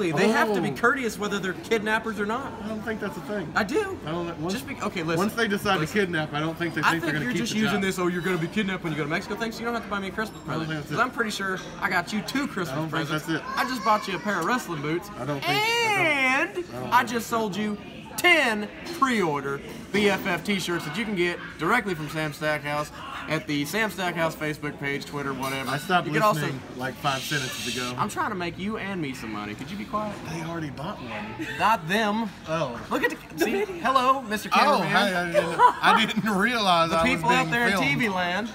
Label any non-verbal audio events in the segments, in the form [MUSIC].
They have to be Oh. courteous whether they're kidnappers or not. I don't think that's a thing. I do. I don't. Once, Just be, okay, listen. once they decide listen. to kidnap, I don't think they I think, think they're you're going to keep just using job. this. Oh, you're going to be kidnapped when you go to Mexico. Thanks. You don't have to buy me a Christmas present because. I'm pretty sure I got you two Christmas I don't presents. that's it. I just bought you a pair of wrestling boots. I don't think- I And don't I, think just sold you ten pre-order BFF T-shirts that you can get directly from Sam Stackhouse at the Sam Stackhouse Facebook page, Twitter, whatever. I stopped you listening also. like five sentences ago. I'm trying to make you and me some money. Could you be quiet? they already bought one. Not them. Oh. Look at the, see. Hello, Mr. Oh, Cameraman. hey, I, didn't, I didn't [LAUGHS] realize the I was people out there filmed. in TV land.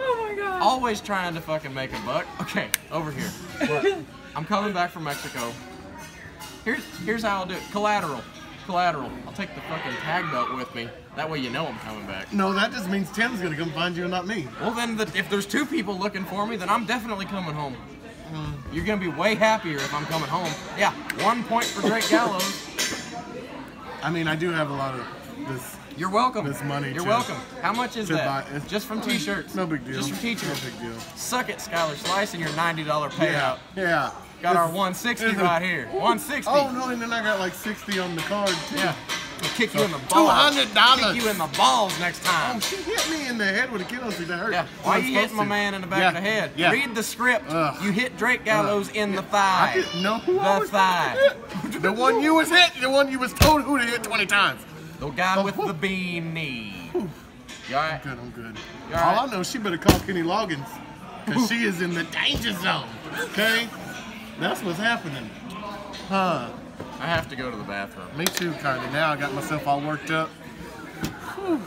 Oh my god. Always trying to fucking make a buck. Okay, over here. I'm coming back from Mexico. Here's here's how I'll do it. Collateral. Collateral. I'll take the fucking tag belt with me. That way you know I'm coming back. No, that just means Tim's going to come find you and not me. Well then, the, if there's two people looking for me, then I'm definitely coming home. Mm. You're gonna be way happier if I'm coming home. Yeah, one point for Drake Gallows. I mean, I do have a lot of this. You're welcome. This money You're to- welcome. How much is that? buy- Just from T-shirts. No big deal. Just from T-shirts. No big deal. Suck it, Skylar Slice, and your $90 payout. Yeah. Yeah. Got our 160 right here. 160. Oh no, and then I got like 60 on the card too. Yeah. I'll kick you in the balls. $200. Kick you in the balls next time. Oh, she hit me in the head with a kendo stick. That hurt. Yeah. Why you hitting my man in the back Yeah. of the head? Yeah. Read the script. Ugh. You hit Drake Gallows in the thigh. I didn't know who I The was thigh. [LAUGHS] The one you was hit. The one you was told who to hit 20 times. The guy oh, with the beanie. You alright? Good, I'm good. You All all right? I know, she better call Kenny Loggins. Because she is in the danger zone. Okay? That's what's happening. Huh. I have to go to the bathroom. Me too, kind of. Now I got myself all worked up. Whew.